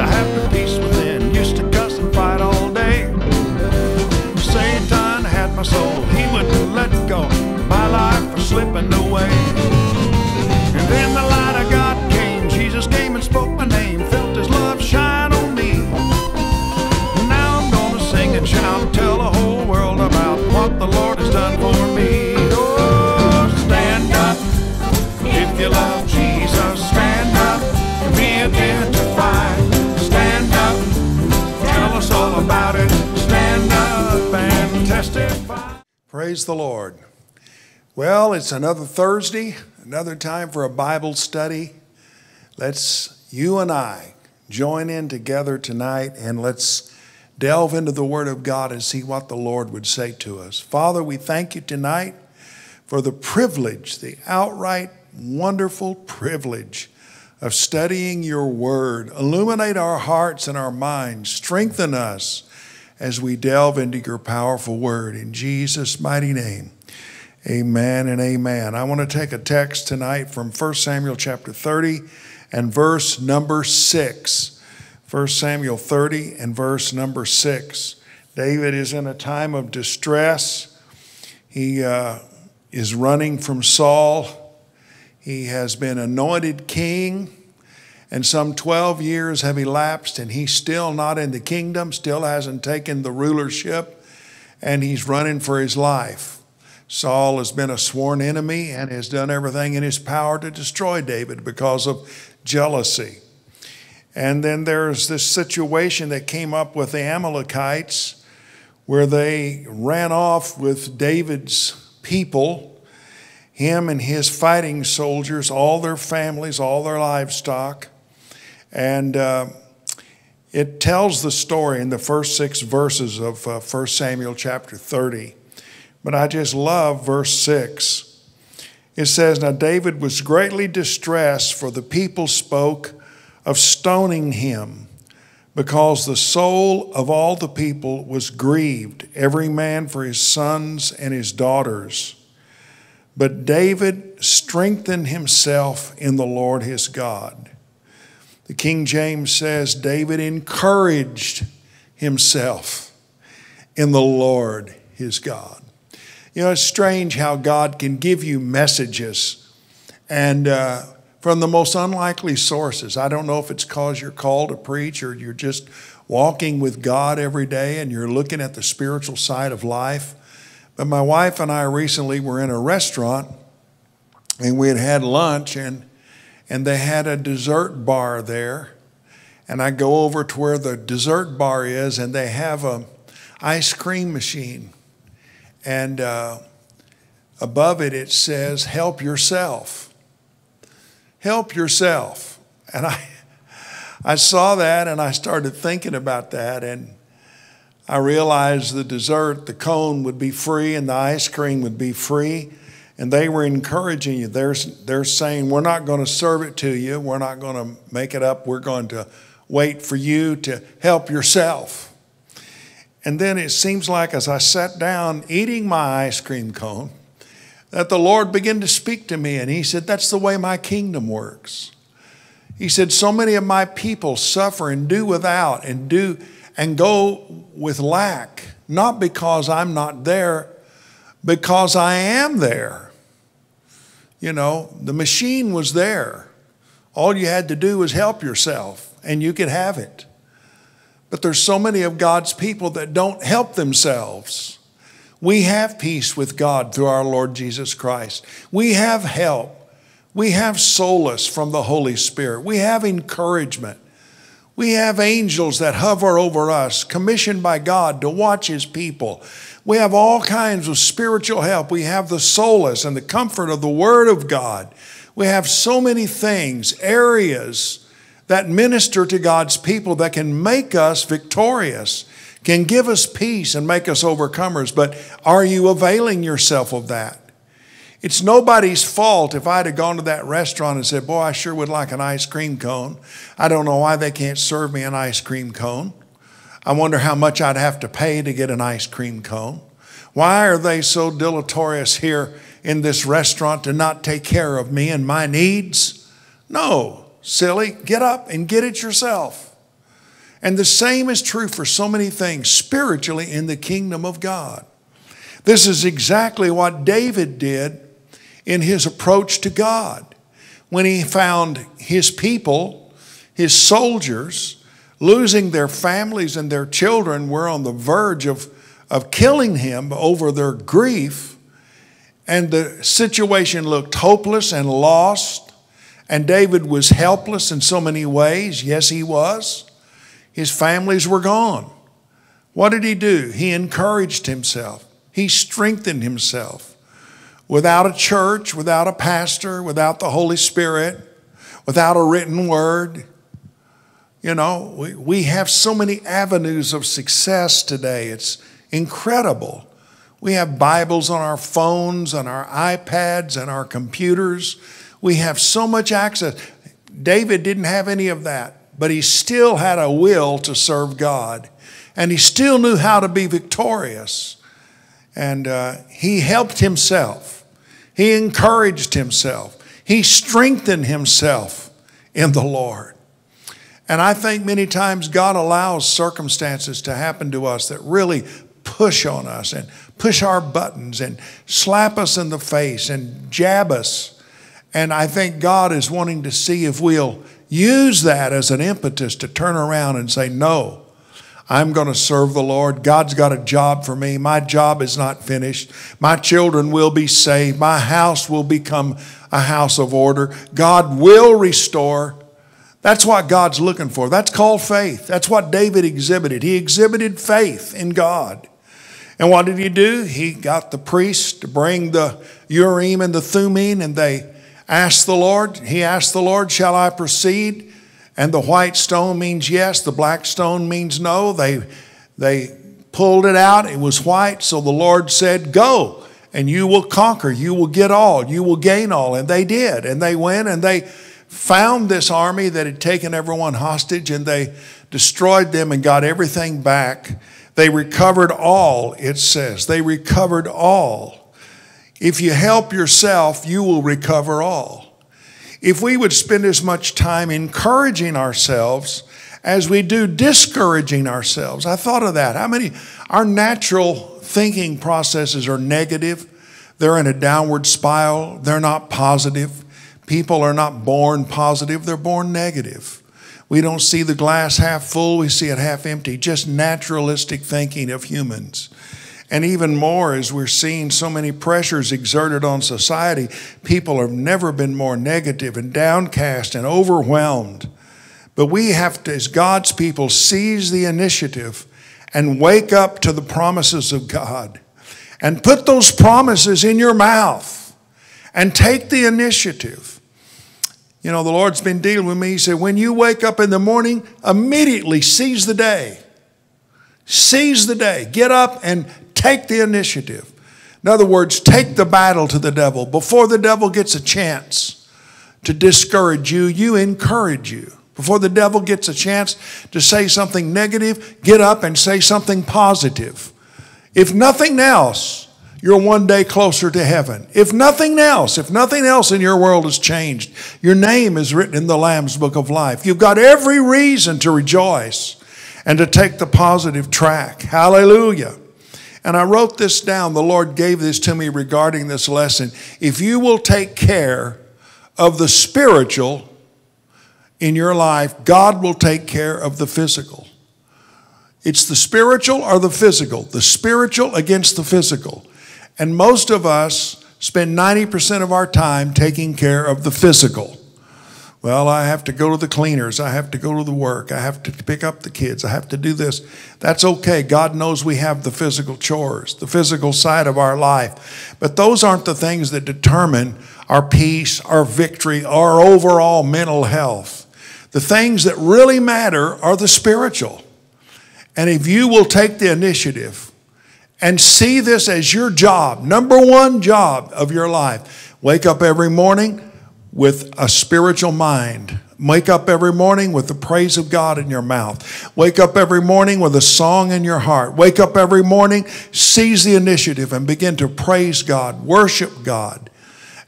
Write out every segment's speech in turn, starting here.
to have the peace within. Used to cuss and fight all day. Satan had my soul, he wouldn't let go. My life was slipping away. Praise the Lord. Well, it's another Thursday, another time for a Bible study. Let's, you and I, join in together tonight and let's delve into the Word of God and see what the Lord would say to us. Father, we thank you tonight for the privilege, the outright wonderful privilege of studying your Word. Illuminate our hearts and our minds, strengthen us as we delve into your powerful Word. In Jesus' mighty name. Amen and amen. I want to take a text tonight from 1 Samuel chapter 30 and verse number 6. 1 Samuel 30 and verse number 6. David is in a time of distress. He uh, is running from Saul. He has been anointed king, and some 12 years have elapsed, and he's still not in the kingdom, still hasn't taken the rulership, and he's running for his life. Saul has been a sworn enemy and has done everything in his power to destroy David because of jealousy. And then there's this situation that came up with the Amalekites where they ran off with David's people, him and his fighting soldiers, all their families, all their livestock. And uh, it tells the story in the first six verses of uh, 1 Samuel chapter 30. But I just love verse 6. It says, Now David was greatly distressed, for the people spoke of stoning him, because the soul of all the people was grieved, every man for his sons and his daughters. But David strengthened himself in the Lord his God. The King James says, David encouraged himself in the Lord his God. You know, it's strange how God can give you messages and uh, from the most unlikely sources. I don't know if it's because you're called to preach or you're just walking with God every day and you're looking at the spiritual side of life. But my wife and I recently were in a restaurant and we had had lunch and, and they had a dessert bar there. And I go over to where the dessert bar is and they have a ice cream machine. And uh, above it it says help yourself. Help yourself. And i i saw that and i started thinking about that and i realized the dessert the cone would be free and the ice cream would be free and they were encouraging you they're, they're saying we're not going to serve it to you we're not going to make it up we're going to wait for you to help yourself and then it seems like as I sat down eating my ice cream cone, that the Lord began to speak to me. And He said, That's the way my kingdom works. He said, So many of my people suffer and do without and do and go with lack, not because I'm not there, because I am there. You know, the machine was there. All you had to do was help yourself, and you could have it. But there's so many of God's people that don't help themselves. We have peace with God through our Lord Jesus Christ. We have help. We have solace from the Holy Spirit. We have encouragement. We have angels that hover over us, commissioned by God to watch His people. We have all kinds of spiritual help. We have the solace and the comfort of the Word of God. We have so many things, areas that minister to God's people that can make us victorious, can give us peace and make us overcomers. But are you availing yourself of that? It's nobody's fault if I'd have gone to that restaurant and said, Boy, I sure would like an ice cream cone. I don't know why they can't serve me an ice cream cone. I wonder how much I'd have to pay to get an ice cream cone. Why are they so deleterious here in this restaurant to not take care of me and my needs? No, silly. Get up and get it yourself. And the same is true for so many things spiritually in the kingdom of God. This is exactly what David did in his approach to God when he found his people, his soldiers, losing their families and their children were on the verge of, of killing him over their grief. And the situation looked hopeless and lost. And David was helpless in so many ways. Yes, he was. His families were gone. What did he do? He encouraged himself, he strengthened himself. Without a church, without a pastor, without the Holy Spirit, without a written word, you know, we, we have so many avenues of success today. It's incredible. We have Bibles on our phones, on our iPads, and our computers. We have so much access. David didn't have any of that but he still had a will to serve God. And he still knew how to be victorious. And uh, he helped himself, he encouraged himself, he strengthened himself in the Lord. And I think many times God allows circumstances to happen to us that really push on us and push our buttons and slap us in the face and jab us. And I think God is wanting to see if we'll Use that as an impetus to turn around and say, No, I'm going to serve the Lord. God's got a job for me. My job is not finished. My children will be saved. My house will become a house of order. God will restore. That's what God's looking for. That's called faith. That's what David exhibited. He exhibited faith in God. And what did he do? He got the priests to bring the Urim and the Thummim, and they asked the Lord, he asked the Lord, Shall I proceed? And the white stone means yes, the black stone means no. They, they pulled it out, it was white. So the Lord said, Go, and you will conquer, you will get all, you will gain all. And they did. And they went and they found this army that had taken everyone hostage and they destroyed them and got everything back. They recovered all, it says. They recovered all. If you help yourself, you will recover all. If we would spend as much time encouraging ourselves as we do discouraging ourselves, I thought of that. How many, our natural thinking processes are negative, they're in a downward spiral, they're not positive. People are not born positive, they're born negative. We don't see the glass half full, we see it half empty. Just naturalistic thinking of humans. And even more, as we're seeing so many pressures exerted on society, people have never been more negative and downcast and overwhelmed. But we have to, as God's people, seize the initiative and wake up to the promises of God and put those promises in your mouth and take the initiative. You know, the Lord's been dealing with me. He said, when you wake up in the morning, immediately seize the day. Seize the day. Get up and Take the initiative. In other words, take the battle to the devil. Before the devil gets a chance to discourage you, you encourage you. Before the devil gets a chance to say something negative, get up and say something positive. If nothing else, you're one day closer to heaven. If nothing else, if nothing else in your world has changed, your name is written in the Lamb's book of life. You've got every reason to rejoice and to take the positive track. Hallelujah. And I wrote this down. The Lord gave this to me regarding this lesson. If you will take care of the spiritual in your life, God will take care of the physical. It's the spiritual or the physical, the spiritual against the physical. And most of us spend 90% of our time taking care of the physical. Well, I have to go to the cleaners. I have to go to the work. I have to pick up the kids. I have to do this. That's okay. God knows we have the physical chores, the physical side of our life. But those aren't the things that determine our peace, our victory, our overall mental health. The things that really matter are the spiritual. And if you will take the initiative and see this as your job, number one job of your life, wake up every morning with a spiritual mind. Wake up every morning with the praise of God in your mouth. Wake up every morning with a song in your heart. Wake up every morning, seize the initiative and begin to praise God, worship God,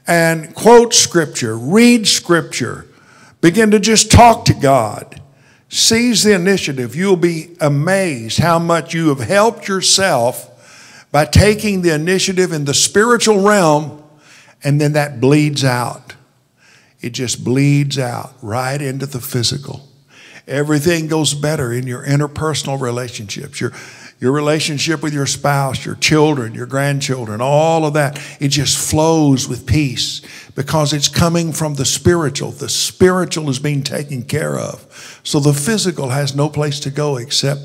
and quote scripture, read scripture. Begin to just talk to God. Seize the initiative. You'll be amazed how much you have helped yourself by taking the initiative in the spiritual realm, and then that bleeds out. It just bleeds out right into the physical. Everything goes better in your interpersonal relationships, your, your relationship with your spouse, your children, your grandchildren, all of that. It just flows with peace because it's coming from the spiritual. The spiritual is being taken care of. So the physical has no place to go except,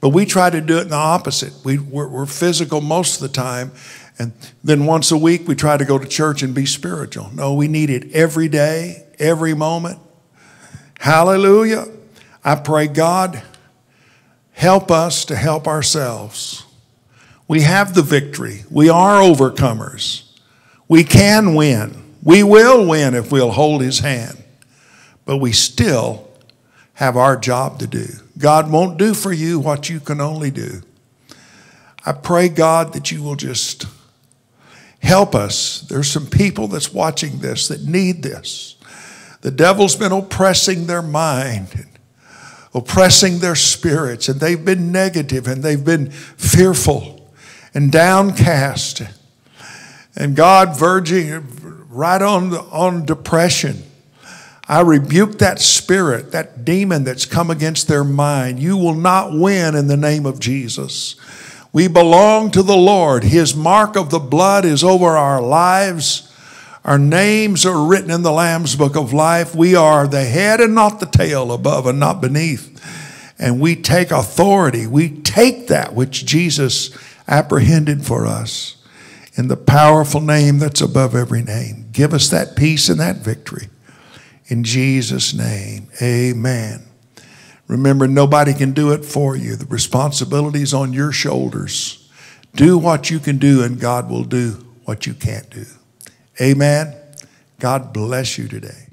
but we try to do it in the opposite. We, we're, we're physical most of the time, and then once a week we try to go to church and be spiritual. No, we need it every day, every moment. Hallelujah. I pray, God, help us to help ourselves. We have the victory. We are overcomers. We can win. We will win if we'll hold his hand. But we still have our job to do. God won't do for you what you can only do. I pray, God, that you will just help us. There's some people that's watching this that need this. The devil's been oppressing their mind, oppressing their spirits, and they've been negative and they've been fearful and downcast. And God verging right on, on depression. I rebuke that spirit, that demon that's come against their mind. You will not win in the name of Jesus. We belong to the Lord. His mark of the blood is over our lives. Our names are written in the Lamb's book of life. We are the head and not the tail, above and not beneath. And we take authority. We take that which Jesus apprehended for us in the powerful name that's above every name. Give us that peace and that victory. In Jesus' name, amen. Remember, nobody can do it for you. The responsibility is on your shoulders. Do what you can do, and God will do what you can't do. Amen. God bless you today.